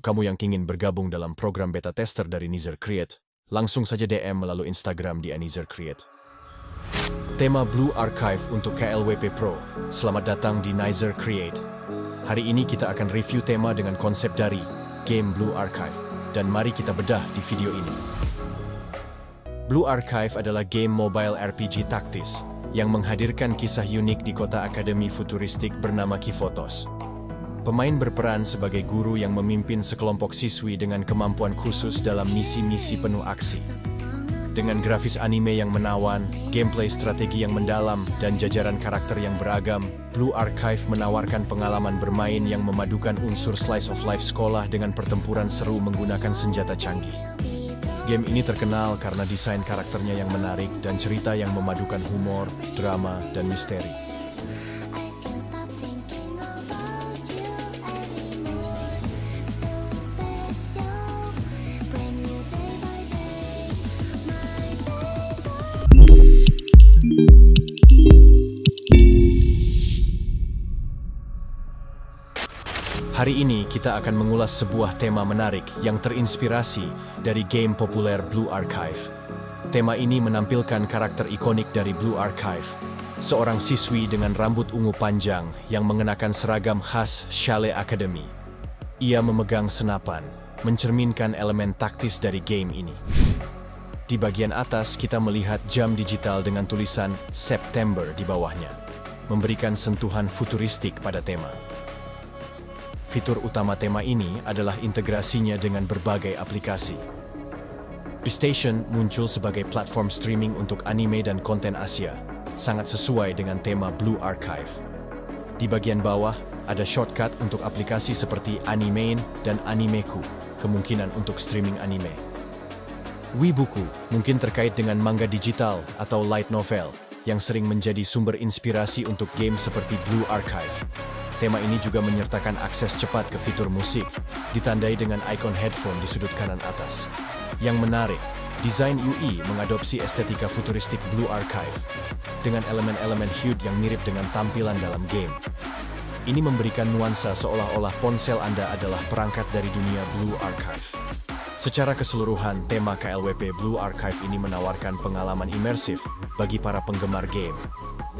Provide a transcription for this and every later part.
Untuk kamu yang ingin bergabung dalam program beta tester dari Nizer Create, langsung saja DM melalui Instagram di Anizer Create. Tema Blue Archive untuk KLWP Pro. Selamat datang di Nizer Create. Hari ini kita akan review tema dengan konsep dari game Blue Archive. Dan mari kita bedah di video ini. Blue Archive adalah game mobile RPG taktis yang menghadirkan kisah unik di kota akademi futuristik bernama Kifotos. Pemain berperan sebagai guru yang memimpin sekelompok siswi dengan kemampuan khusus dalam misi-misi penuh aksi. Dengan grafis anime yang menawan, gameplay strategi yang mendalam, dan jajaran karakter yang beragam, Blue Archive menawarkan pengalaman bermain yang memadukan unsur slice of life sekolah dengan pertempuran seru menggunakan senjata canggih. Game ini terkenal karena desain karakternya yang menarik dan cerita yang memadukan humor, drama, dan misteri. Hari ini kita akan mengulas sebuah tema menarik yang terinspirasi dari game populer Blue Archive. Tema ini menampilkan karakter ikonik dari Blue Archive, seorang siswi dengan rambut ungu panjang yang mengenakan seragam khas Chalet Academy. Ia memegang senapan, mencerminkan elemen taktis dari game ini. Di bagian atas kita melihat jam digital dengan tulisan September di bawahnya, memberikan sentuhan futuristik pada tema. Fitur utama tema ini adalah integrasinya dengan berbagai aplikasi. PlayStation muncul sebagai platform streaming untuk anime dan konten Asia, sangat sesuai dengan tema Blue Archive. Di bagian bawah, ada shortcut untuk aplikasi seperti Animane dan Animeku, kemungkinan untuk streaming anime. Wibuku mungkin terkait dengan manga digital atau light novel, yang sering menjadi sumber inspirasi untuk game seperti Blue Archive. Tema ini juga menyertakan akses cepat ke fitur musik, ditandai dengan ikon headphone di sudut kanan atas. Yang menarik, desain UI mengadopsi estetika futuristik Blue Archive dengan elemen-elemen HUD yang mirip dengan tampilan dalam game. Ini memberikan nuansa seolah-olah ponsel Anda adalah perangkat dari dunia Blue Archive. Secara keseluruhan, tema KLWP Blue Archive ini menawarkan pengalaman imersif bagi para penggemar game.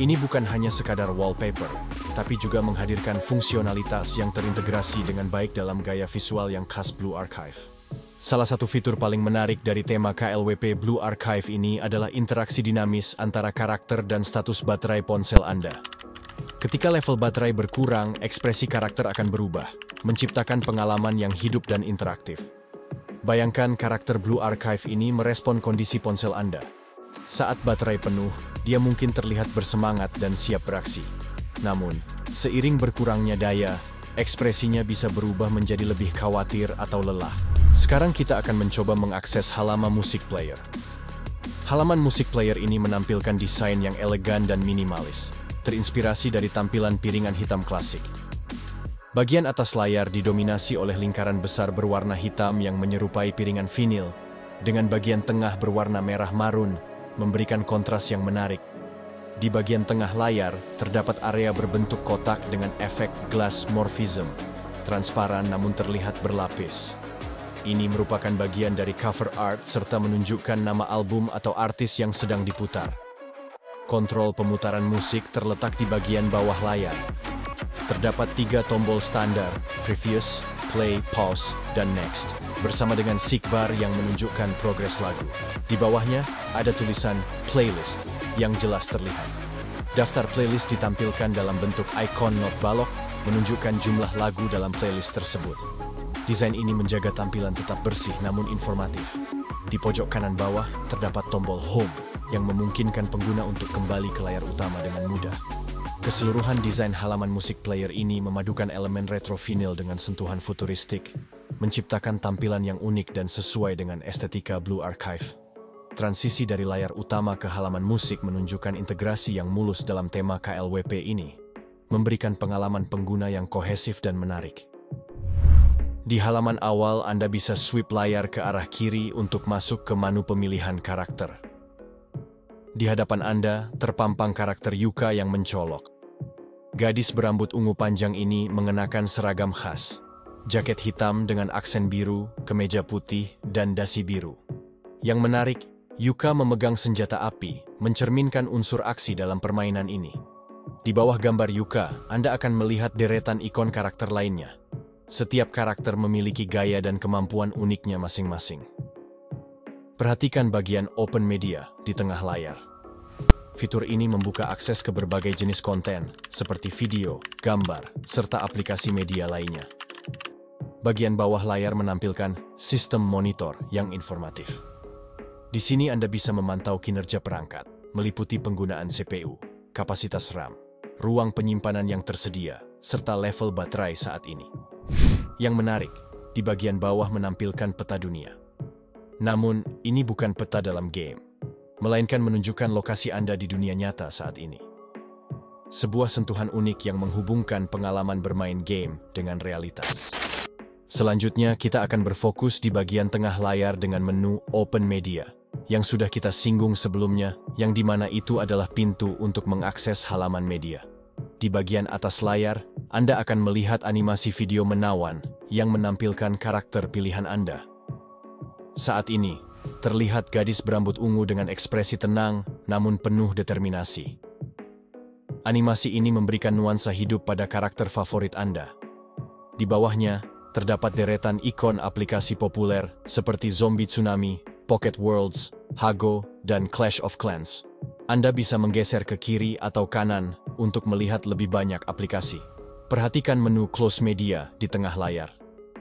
Ini bukan hanya sekadar wallpaper, tapi juga menghadirkan fungsionalitas yang terintegrasi dengan baik dalam gaya visual yang khas Blue Archive. Salah satu fitur paling menarik dari tema KLWP Blue Archive ini adalah interaksi dinamis antara karakter dan status baterai ponsel Anda. Ketika level baterai berkurang, ekspresi karakter akan berubah, menciptakan pengalaman yang hidup dan interaktif. Bayangkan karakter Blue Archive ini merespon kondisi ponsel Anda, saat baterai penuh, dia mungkin terlihat bersemangat dan siap beraksi. Namun, seiring berkurangnya daya, ekspresinya bisa berubah menjadi lebih khawatir atau lelah. Sekarang kita akan mencoba mengakses halaman musik player. Halaman musik player ini menampilkan desain yang elegan dan minimalis, terinspirasi dari tampilan piringan hitam klasik. Bagian atas layar didominasi oleh lingkaran besar berwarna hitam yang menyerupai piringan vinil, dengan bagian tengah berwarna merah marun memberikan kontras yang menarik. Di bagian tengah layar, terdapat area berbentuk kotak dengan efek glass morphism, transparan namun terlihat berlapis. Ini merupakan bagian dari cover art serta menunjukkan nama album atau artis yang sedang diputar. Kontrol pemutaran musik terletak di bagian bawah layar. Terdapat tiga tombol standar, previous, play, pause, dan next, bersama dengan bar yang menunjukkan progres lagu. Di bawahnya, ada tulisan playlist yang jelas terlihat. Daftar playlist ditampilkan dalam bentuk ikon not balok, menunjukkan jumlah lagu dalam playlist tersebut. Desain ini menjaga tampilan tetap bersih namun informatif. Di pojok kanan bawah, terdapat tombol home yang memungkinkan pengguna untuk kembali ke layar utama dengan mudah. Keseluruhan desain halaman musik player ini memadukan elemen retro vinyl dengan sentuhan futuristik, menciptakan tampilan yang unik dan sesuai dengan estetika Blue Archive. Transisi dari layar utama ke halaman musik menunjukkan integrasi yang mulus dalam tema KLWP ini, memberikan pengalaman pengguna yang kohesif dan menarik. Di halaman awal, Anda bisa sweep layar ke arah kiri untuk masuk ke menu pemilihan karakter. Di hadapan Anda, terpampang karakter Yuka yang mencolok. Gadis berambut ungu panjang ini mengenakan seragam khas, jaket hitam dengan aksen biru, kemeja putih, dan dasi biru. Yang menarik, Yuka memegang senjata api, mencerminkan unsur aksi dalam permainan ini. Di bawah gambar Yuka, Anda akan melihat deretan ikon karakter lainnya. Setiap karakter memiliki gaya dan kemampuan uniknya masing-masing. Perhatikan bagian open media di tengah layar. Fitur ini membuka akses ke berbagai jenis konten, seperti video, gambar, serta aplikasi media lainnya. Bagian bawah layar menampilkan sistem monitor yang informatif. Di sini Anda bisa memantau kinerja perangkat, meliputi penggunaan CPU, kapasitas RAM, ruang penyimpanan yang tersedia, serta level baterai saat ini. Yang menarik, di bagian bawah menampilkan peta dunia. Namun, ini bukan peta dalam game, melainkan menunjukkan lokasi Anda di dunia nyata saat ini. Sebuah sentuhan unik yang menghubungkan pengalaman bermain game dengan realitas. Selanjutnya, kita akan berfokus di bagian tengah layar dengan menu Open Media, yang sudah kita singgung sebelumnya, yang di mana itu adalah pintu untuk mengakses halaman media. Di bagian atas layar, Anda akan melihat animasi video menawan yang menampilkan karakter pilihan Anda. Saat ini, terlihat gadis berambut ungu dengan ekspresi tenang namun penuh determinasi. Animasi ini memberikan nuansa hidup pada karakter favorit Anda. Di bawahnya, terdapat deretan ikon aplikasi populer seperti Zombie Tsunami, Pocket Worlds, Hago, dan Clash of Clans. Anda bisa menggeser ke kiri atau kanan untuk melihat lebih banyak aplikasi. Perhatikan menu Close Media di tengah layar.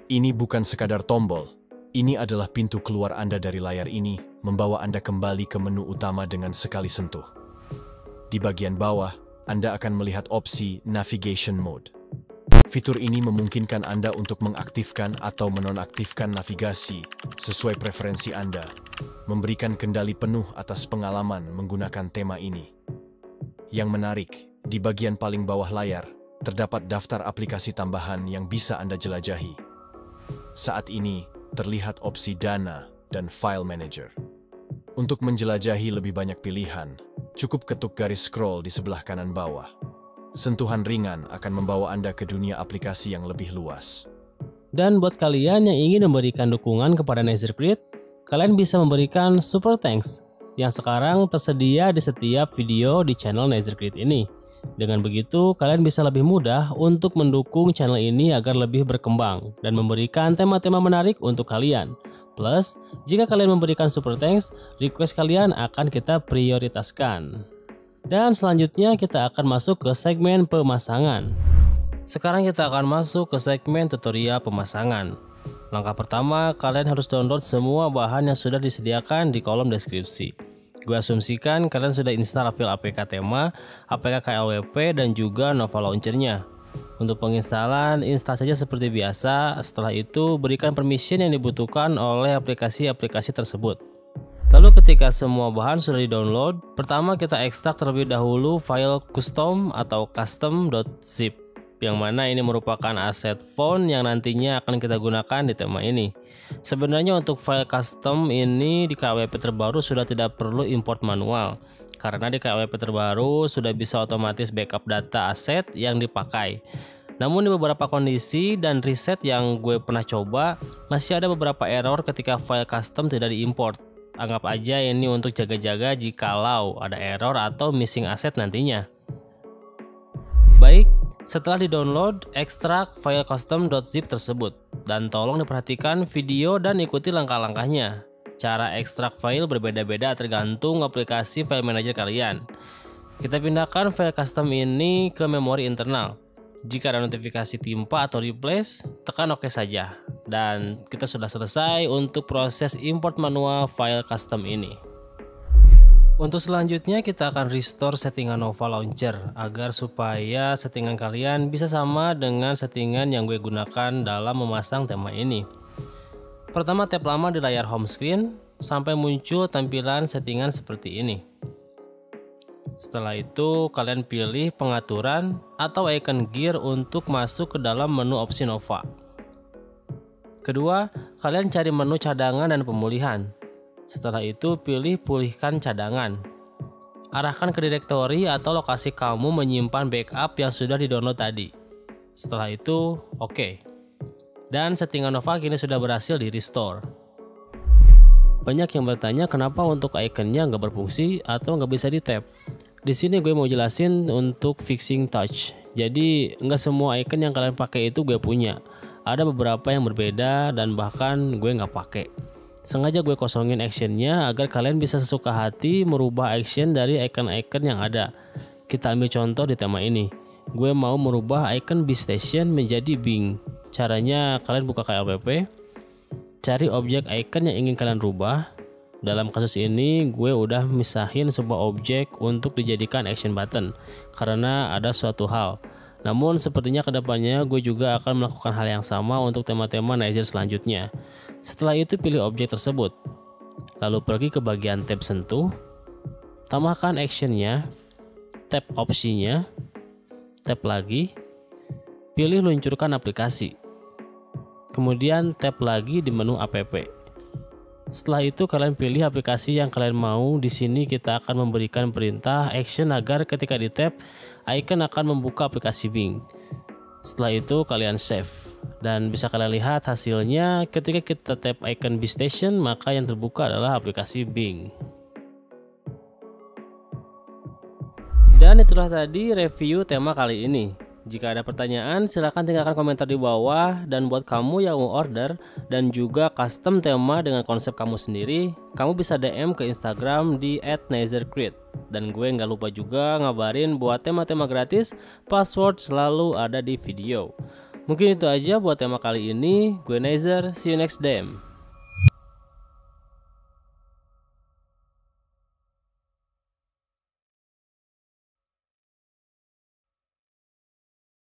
Ini bukan sekadar tombol, ini adalah pintu keluar Anda dari layar ini, membawa Anda kembali ke menu utama dengan sekali sentuh. Di bagian bawah, Anda akan melihat opsi Navigation Mode. Fitur ini memungkinkan Anda untuk mengaktifkan atau menonaktifkan navigasi sesuai preferensi Anda, memberikan kendali penuh atas pengalaman menggunakan tema ini. Yang menarik, di bagian paling bawah layar, terdapat daftar aplikasi tambahan yang bisa Anda jelajahi. Saat ini, terlihat opsi dana dan file manager. Untuk menjelajahi lebih banyak pilihan, cukup ketuk garis scroll di sebelah kanan bawah. Sentuhan ringan akan membawa Anda ke dunia aplikasi yang lebih luas. Dan buat kalian yang ingin memberikan dukungan kepada Nethercreate, kalian bisa memberikan super thanks yang sekarang tersedia di setiap video di channel Nethercreate ini. Dengan begitu, kalian bisa lebih mudah untuk mendukung channel ini agar lebih berkembang dan memberikan tema-tema menarik untuk kalian. Plus, jika kalian memberikan super thanks, request kalian akan kita prioritaskan. Dan selanjutnya kita akan masuk ke segmen pemasangan. Sekarang kita akan masuk ke segmen tutorial pemasangan. Langkah pertama, kalian harus download semua bahan yang sudah disediakan di kolom deskripsi. Gue asumsikan kalian sudah install file APK tema, APK KLWP, dan juga Nova Launcher-nya. Untuk penginstalan, install saja seperti biasa. Setelah itu, berikan permission yang dibutuhkan oleh aplikasi-aplikasi tersebut. Lalu ketika semua bahan sudah di-download, pertama kita ekstrak terlebih dahulu file custom atau custom.zip yang mana ini merupakan aset font yang nantinya akan kita gunakan di tema ini. Sebenarnya untuk file custom ini di KWP terbaru sudah tidak perlu import manual karena di KWP terbaru sudah bisa otomatis backup data aset yang dipakai. Namun di beberapa kondisi dan riset yang gue pernah coba, masih ada beberapa error ketika file custom tidak diimport Anggap aja ini untuk jaga-jaga jikalau ada error atau missing aset nantinya. Baik, setelah di-download, ekstrak file custom.zip tersebut. Dan tolong diperhatikan video dan ikuti langkah-langkahnya. Cara ekstrak file berbeda-beda tergantung aplikasi file manager kalian. Kita pindahkan file custom ini ke memori internal. Jika ada notifikasi timpa atau replace, tekan OK saja. Dan kita sudah selesai untuk proses import manual file custom ini. Untuk selanjutnya kita akan restore settingan Nova Launcher agar supaya settingan kalian bisa sama dengan settingan yang gue gunakan dalam memasang tema ini. Pertama tap lama di layar home screen sampai muncul tampilan settingan seperti ini. Setelah itu, kalian pilih pengaturan atau icon gear untuk masuk ke dalam menu opsi Nova. Kedua, kalian cari menu cadangan dan pemulihan. Setelah itu, pilih pulihkan cadangan. Arahkan ke direktori atau lokasi kamu menyimpan backup yang sudah di-download tadi. Setelah itu, oke. Okay. Dan settingan Nova kini sudah berhasil di restore. Banyak yang bertanya kenapa untuk iconnya nggak berfungsi atau nggak bisa di tap. Di sini gue mau jelasin untuk fixing touch. Jadi nggak semua icon yang kalian pakai itu gue punya. Ada beberapa yang berbeda dan bahkan gue nggak pakai. Sengaja gue kosongin actionnya agar kalian bisa sesuka hati merubah action dari icon-icon yang ada. Kita ambil contoh di tema ini. Gue mau merubah icon B Station menjadi Bing. Caranya kalian buka KLPP, cari objek icon yang ingin kalian rubah. Dalam kasus ini gue udah misahin sebuah objek untuk dijadikan action button karena ada suatu hal. Namun sepertinya ke depannya gue juga akan melakukan hal yang sama untuk tema-tema Niger selanjutnya. Setelah itu pilih objek tersebut. Lalu pergi ke bagian tab sentuh, tambahkan actionnya, tab opsinya, tab lagi, pilih luncurkan aplikasi. Kemudian tap lagi di menu app. Setelah itu kalian pilih aplikasi yang kalian mau. Di sini kita akan memberikan perintah action agar ketika di tap icon akan membuka aplikasi Bing. Setelah itu kalian save dan bisa kalian lihat hasilnya ketika kita tap icon B Station maka yang terbuka adalah aplikasi Bing. Dan itulah tadi review tema kali ini. Jika ada pertanyaan, silahkan tinggalkan komentar di bawah dan buat kamu yang mau order dan juga custom tema dengan konsep kamu sendiri, kamu bisa DM ke Instagram di @nezercreate. Dan gue nggak lupa juga ngabarin buat tema-tema gratis, password selalu ada di video. Mungkin itu aja buat tema kali ini. Gue Nezer, see you next time.